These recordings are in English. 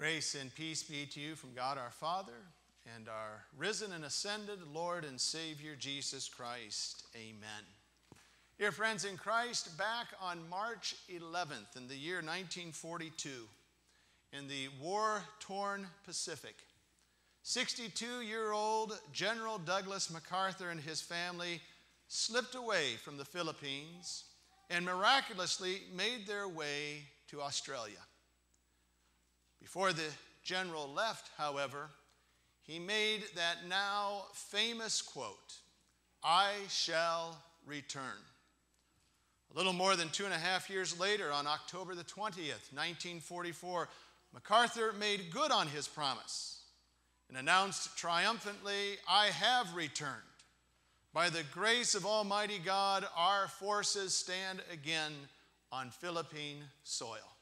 Grace and peace be to you from God our Father and our risen and ascended Lord and Savior Jesus Christ. Amen. Dear friends in Christ, back on March 11th in the year 1942, in the war torn Pacific, 62 year old General Douglas MacArthur and his family slipped away from the Philippines and miraculously made their way to Australia. Before the general left, however, he made that now famous quote I shall return. A little more than two and a half years later, on October the 20th, 1944, MacArthur made good on his promise and announced triumphantly, I have returned. By the grace of Almighty God, our forces stand again on Philippine soil.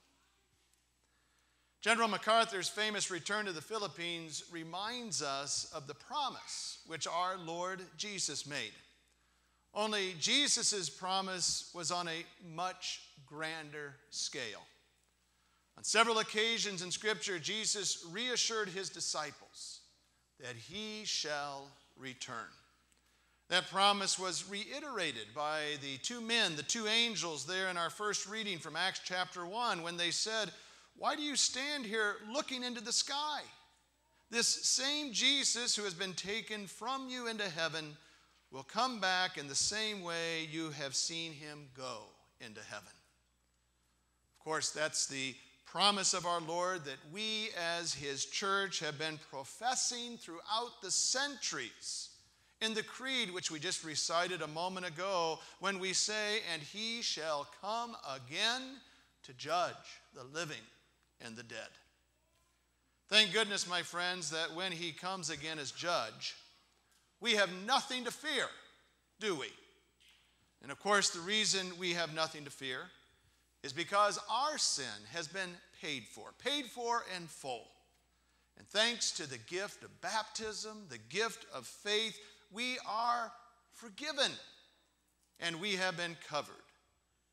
General MacArthur's famous return to the Philippines reminds us of the promise which our Lord Jesus made. Only Jesus' promise was on a much grander scale. On several occasions in Scripture, Jesus reassured his disciples that he shall return. That promise was reiterated by the two men, the two angels, there in our first reading from Acts chapter 1, when they said, why do you stand here looking into the sky? This same Jesus who has been taken from you into heaven will come back in the same way you have seen him go into heaven. Of course, that's the promise of our Lord that we as his church have been professing throughout the centuries in the creed which we just recited a moment ago when we say, And he shall come again to judge the living and the dead. Thank goodness, my friends, that when he comes again as judge, we have nothing to fear, do we? And of course, the reason we have nothing to fear is because our sin has been paid for, paid for in full. And thanks to the gift of baptism, the gift of faith, we are forgiven and we have been covered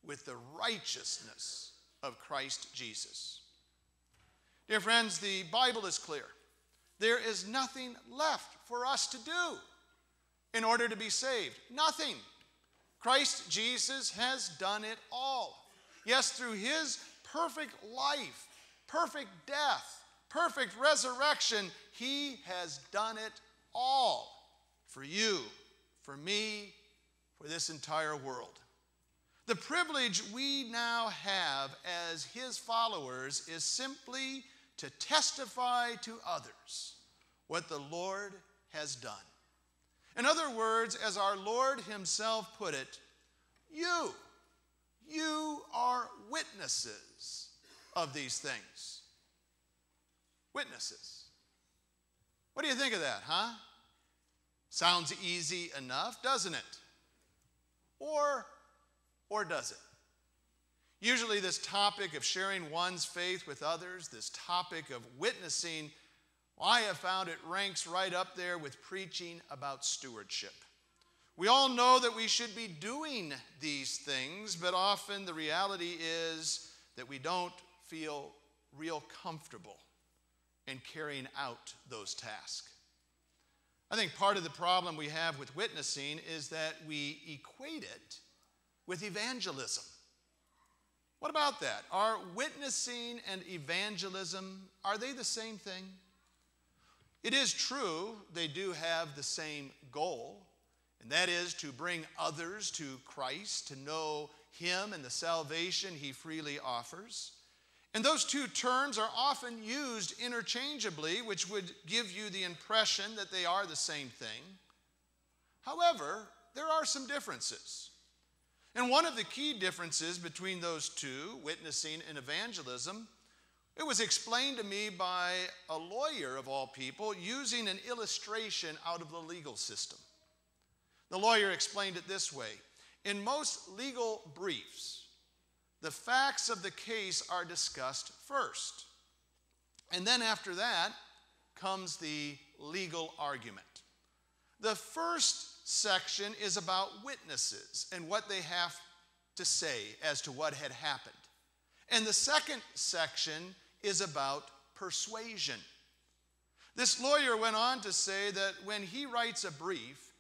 with the righteousness of Christ Jesus. Dear friends, the Bible is clear. There is nothing left for us to do in order to be saved. Nothing. Christ Jesus has done it all. Yes, through his perfect life, perfect death, perfect resurrection, he has done it all for you, for me, for this entire world. The privilege we now have as his followers is simply to testify to others what the Lord has done. In other words, as our Lord Himself put it, you, you are witnesses of these things. Witnesses. What do you think of that, huh? Sounds easy enough, doesn't it? Or, or does it? Usually, this topic of sharing one's faith with others, this topic of witnessing, I have found it ranks right up there with preaching about stewardship. We all know that we should be doing these things, but often the reality is that we don't feel real comfortable in carrying out those tasks. I think part of the problem we have with witnessing is that we equate it with evangelism. What about that? Are witnessing and evangelism, are they the same thing? It is true they do have the same goal, and that is to bring others to Christ, to know Him and the salvation He freely offers. And those two terms are often used interchangeably, which would give you the impression that they are the same thing. However, there are some differences. And one of the key differences between those two, witnessing and evangelism, it was explained to me by a lawyer of all people using an illustration out of the legal system. The lawyer explained it this way In most legal briefs, the facts of the case are discussed first. And then after that comes the legal argument. The first section is about witnesses and what they have to say as to what had happened. And the second section is about persuasion. This lawyer went on to say that when he writes a brief,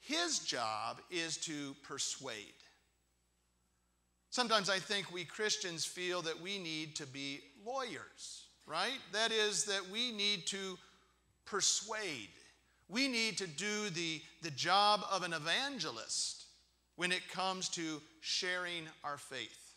his job is to persuade. Sometimes I think we Christians feel that we need to be lawyers, right? That is, that we need to persuade. We need to do the, the job of an evangelist when it comes to sharing our faith.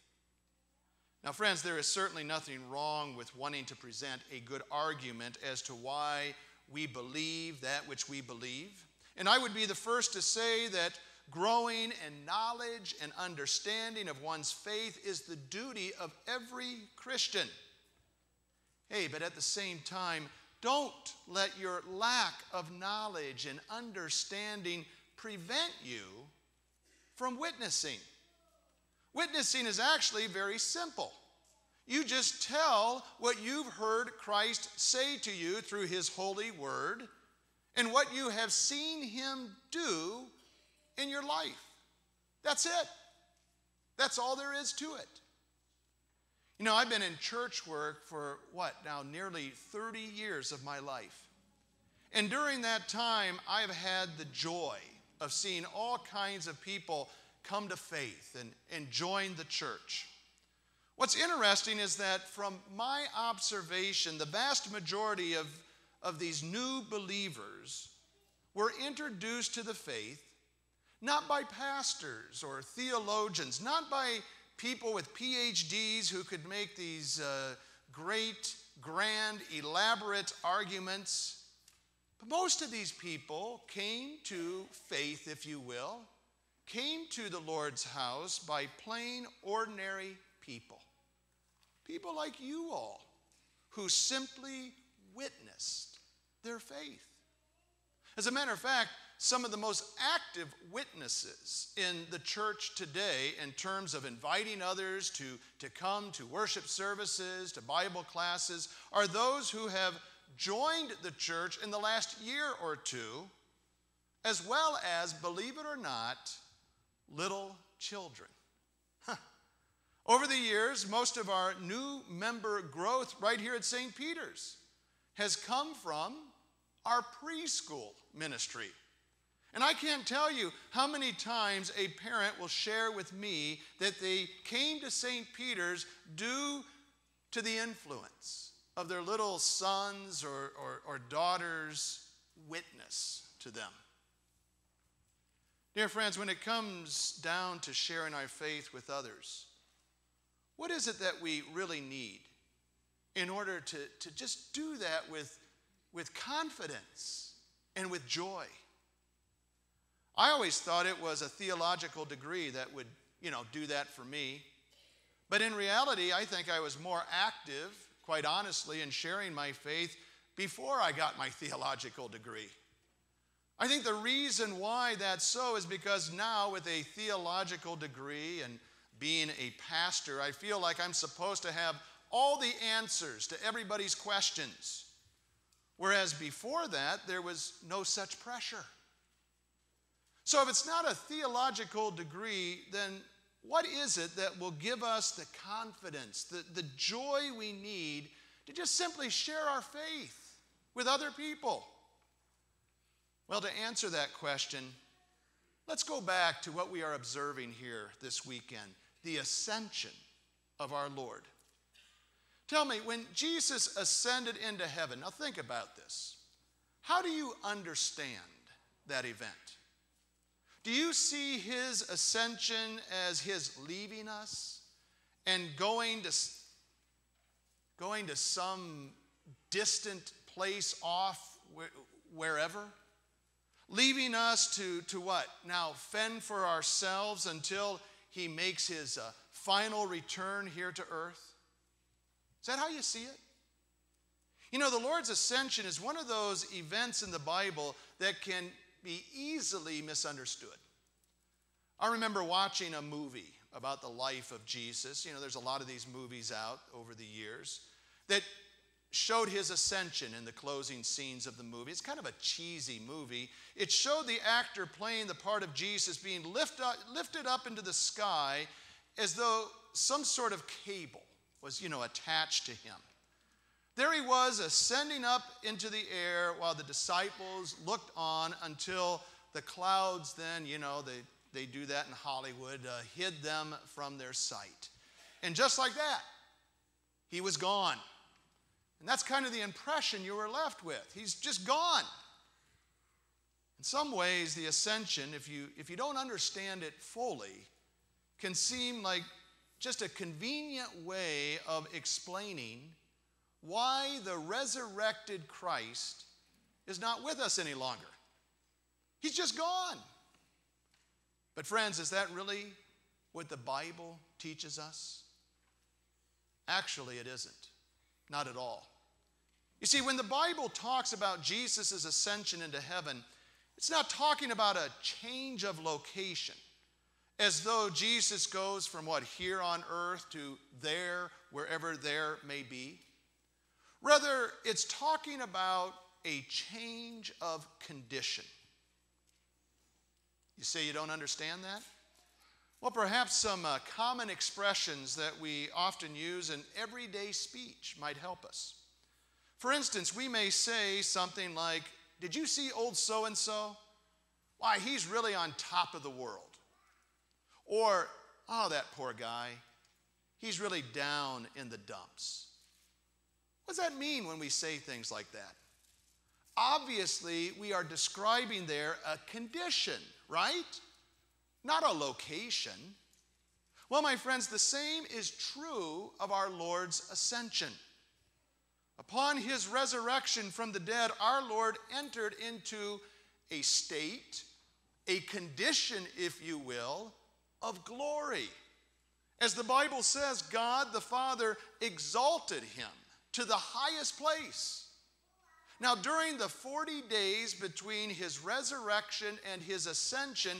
Now, friends, there is certainly nothing wrong with wanting to present a good argument as to why we believe that which we believe. And I would be the first to say that growing in knowledge and understanding of one's faith is the duty of every Christian. Hey, but at the same time, don't let your lack of knowledge and understanding prevent you from witnessing. Witnessing is actually very simple. You just tell what you've heard Christ say to you through his holy word and what you have seen him do in your life. That's it. That's all there is to it. You know, I've been in church work for what, now nearly 30 years of my life. And during that time, I've had the joy of seeing all kinds of people come to faith and, and join the church. What's interesting is that from my observation, the vast majority of, of these new believers were introduced to the faith not by pastors or theologians, not by people with PhDs who could make these uh, great, grand, elaborate arguments. But most of these people came to faith, if you will, came to the Lord's house by plain, ordinary people. People like you all who simply witnessed their faith. As a matter of fact, some of the most active witnesses in the church today in terms of inviting others to, to come to worship services, to Bible classes, are those who have joined the church in the last year or two, as well as, believe it or not, little children. Huh. Over the years, most of our new member growth right here at St. Peter's has come from our preschool ministry. And I can't tell you how many times a parent will share with me that they came to St. Peter's due to the influence of their little sons or, or, or daughters' witness to them. Dear friends, when it comes down to sharing our faith with others, what is it that we really need in order to, to just do that with, with confidence and with joy? I always thought it was a theological degree that would, you know, do that for me. But in reality, I think I was more active, quite honestly, in sharing my faith before I got my theological degree. I think the reason why that's so is because now, with a theological degree and being a pastor, I feel like I'm supposed to have all the answers to everybody's questions. Whereas before that, there was no such pressure. So, if it's not a theological degree, then what is it that will give us the confidence, the, the joy we need to just simply share our faith with other people? Well, to answer that question, let's go back to what we are observing here this weekend the ascension of our Lord. Tell me, when Jesus ascended into heaven, now think about this. How do you understand that event? Do you see his ascension as his leaving us and going to, going to some distant place off wherever? Leaving us to, to what? Now fend for ourselves until he makes his uh, final return here to earth? Is that how you see it? You know, the Lord's ascension is one of those events in the Bible that can be easily misunderstood. I remember watching a movie about the life of Jesus. You know, there's a lot of these movies out over the years that showed his ascension in the closing scenes of the movie. It's kind of a cheesy movie. It showed the actor playing the part of Jesus being lift up, lifted up into the sky as though some sort of cable was, you know, attached to him. There he was ascending up into the air while the disciples looked on until the clouds then, you know, they, they do that in Hollywood, uh, hid them from their sight. And just like that, he was gone. And that's kind of the impression you were left with. He's just gone. In some ways, the ascension, if you, if you don't understand it fully, can seem like just a convenient way of explaining why the resurrected Christ is not with us any longer. He's just gone. But, friends, is that really what the Bible teaches us? Actually, it isn't. Not at all. You see, when the Bible talks about Jesus' ascension into heaven, it's not talking about a change of location, as though Jesus goes from what, here on earth to there, wherever there may be. Rather, it's talking about a change of condition. You say you don't understand that? Well, perhaps some uh, common expressions that we often use in everyday speech might help us. For instance, we may say something like, Did you see old so and so? Why, he's really on top of the world. Or, Oh, that poor guy, he's really down in the dumps. What does that mean when we say things like that? Obviously, we are describing there a condition, right? Not a location. Well, my friends, the same is true of our Lord's ascension. Upon his resurrection from the dead, our Lord entered into a state, a condition, if you will, of glory. As the Bible says, God the Father exalted him to the highest place. Now, during the 40 days between his resurrection and his ascension,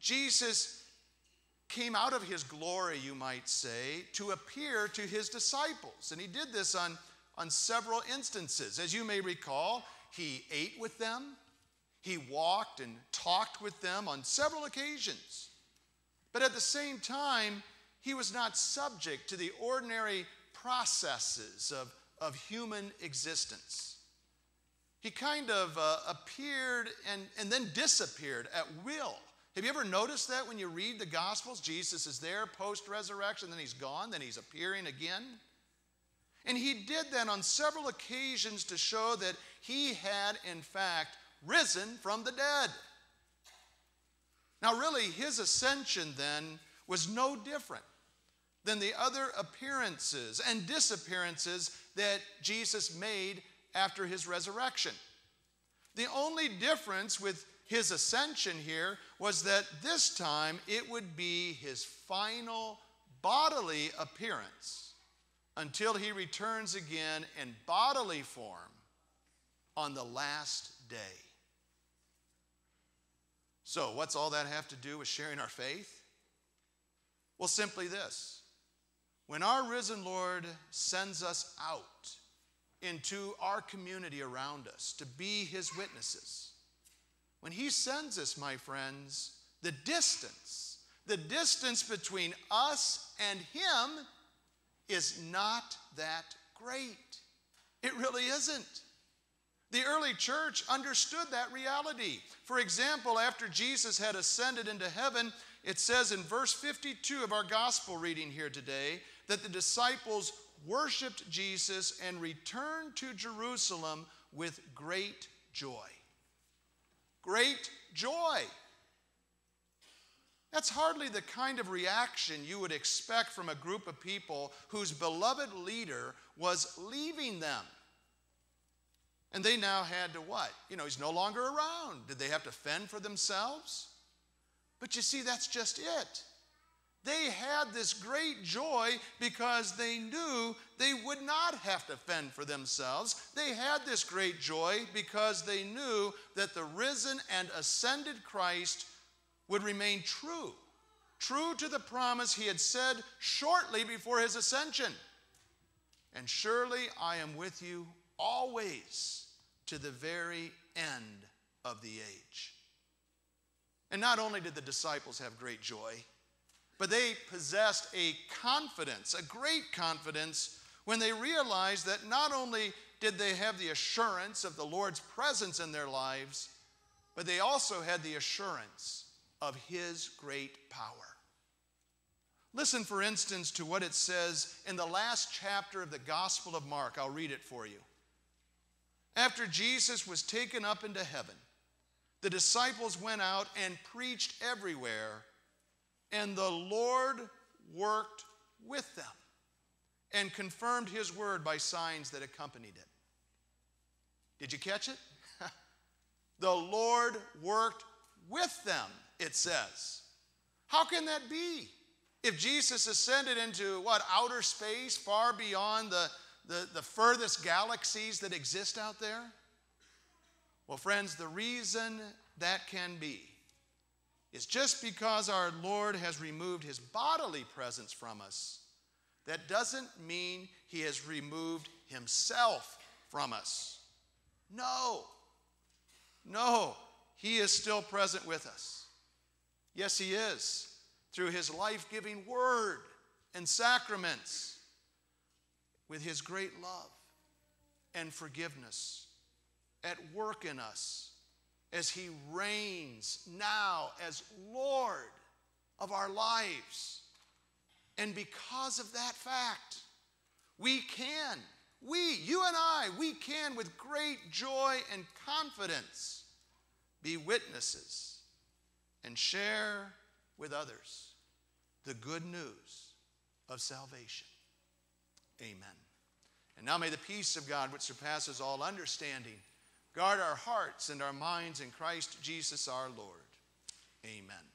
Jesus came out of his glory, you might say, to appear to his disciples. And he did this on, on several instances. As you may recall, he ate with them, he walked and talked with them on several occasions. But at the same time, he was not subject to the ordinary processes of of human existence. He kind of uh, appeared and, and then disappeared at will. Have you ever noticed that when you read the Gospels? Jesus is there post resurrection, then he's gone, then he's appearing again. And he did that on several occasions to show that he had, in fact, risen from the dead. Now, really, his ascension then was no different than the other appearances and disappearances that Jesus made after his resurrection. The only difference with his ascension here was that this time it would be his final bodily appearance until he returns again in bodily form on the last day. So, what's all that have to do with sharing our faith? Well, simply this when our risen Lord sends us out into our community around us to be his witnesses, when he sends us, my friends, the distance, the distance between us and him is not that great. It really isn't. The early church understood that reality. For example, after Jesus had ascended into heaven, it says in verse 52 of our gospel reading here today that the disciples worshiped Jesus and returned to Jerusalem with great joy. Great joy. That's hardly the kind of reaction you would expect from a group of people whose beloved leader was leaving them. And they now had to what? You know, he's no longer around. Did they have to fend for themselves? But you see, that's just it. They had this great joy because they knew they would not have to fend for themselves. They had this great joy because they knew that the risen and ascended Christ would remain true, true to the promise he had said shortly before his ascension. And surely I am with you always to the very end of the age. And not only did the disciples have great joy, but they possessed a confidence, a great confidence, when they realized that not only did they have the assurance of the Lord's presence in their lives, but they also had the assurance of His great power. Listen, for instance, to what it says in the last chapter of the Gospel of Mark. I'll read it for you. After Jesus was taken up into heaven, the disciples went out and preached everywhere, and the Lord worked with them and confirmed his word by signs that accompanied it. Did you catch it? the Lord worked with them, it says. How can that be? If Jesus ascended into what, outer space, far beyond the, the, the furthest galaxies that exist out there? Well, friends, the reason that can be is just because our Lord has removed his bodily presence from us, that doesn't mean he has removed himself from us. No, no, he is still present with us. Yes, he is, through his life giving word and sacraments, with his great love and forgiveness at work in us as he reigns now as Lord of our lives. And because of that fact, we can, we, you and I, we can with great joy and confidence be witnesses and share with others the good news of salvation. Amen. And now may the peace of God, which surpasses all understanding, guard our hearts and our minds in Christ Jesus our Lord. Amen.